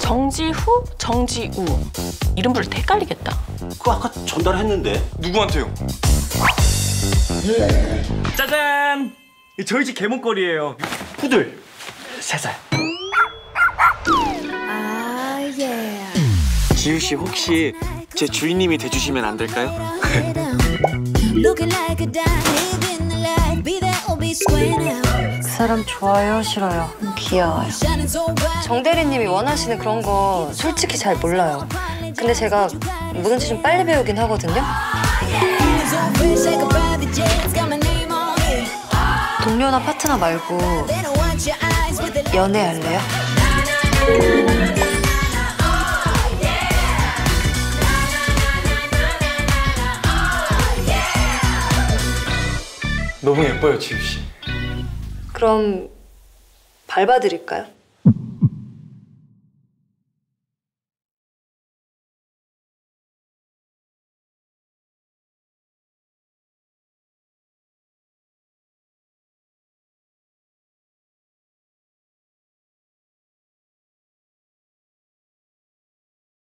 정지 후, 정지 우. 이름 부를 때 헷갈리겠다. 그거 아까 전달했는데. 누구한테요? 짜잔! 이 저희 집 개목걸이에요. 푸들 세 살. 지우 씨 혹시 제 주인님이 돼주시면 안 될까요? 사람 좋아요, 싫어요? 귀여워요. Shining so bright. 정 대리님이 원하시는 그런 거 솔직히 잘 몰라요. 근데 제가 뭐든지 좀 빨리 배우긴 하거든요. 동료나 파트너 말고 연애할래요? 너무 예뻐요, 지우 씨. 그럼 밟아드릴까요?